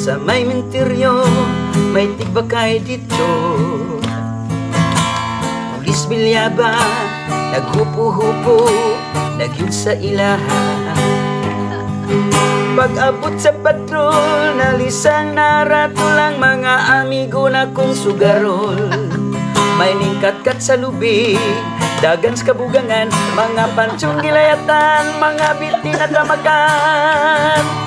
Sa may menteryo May tigbakay dito. Pulis bilyaba Naghupo-hupo Nagyud sa ilaha. Pag-abot sa patrol Nalisang narato lang Mga amigo na kong sugarol. May ningkat-kat sa lubig Dagan sa kabugangan Mga pansyong gilayatan Mga biti na tamakan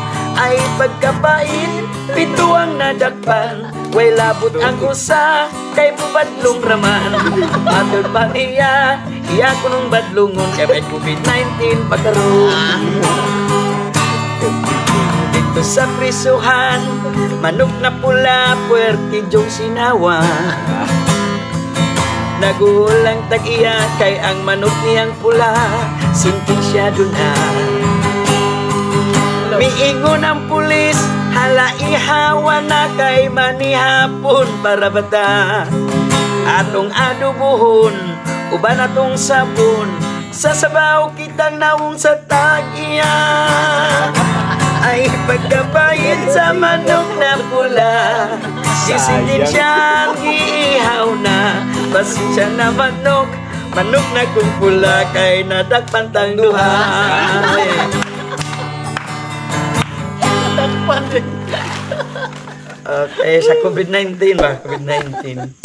Ay pagkapait Pito ang nadakpan Way labot ang usa Kay bubadlong raman. Matod pa niya Iya ko nung badlungon Kay may COVID-19 pagkaroon. Dito sa prisuhan Manok na pula Puerte jong sinawa. Nagulang tag-iya Kay ang manok niyang pula Sintensyado na Miingon ang pulis Hala ihawa na kay manihapon Para bata Atong adubuhon Uban atong sabon Sa sabaw kitang nawong sa tag-iya. Ay pagkabayin sa manok na pula Sisingin siyang iihaw na. Pasensya na manok Manok na kung pula Kay nadakpan tang duha Okay, sa COVID-19 ba? COVID-19.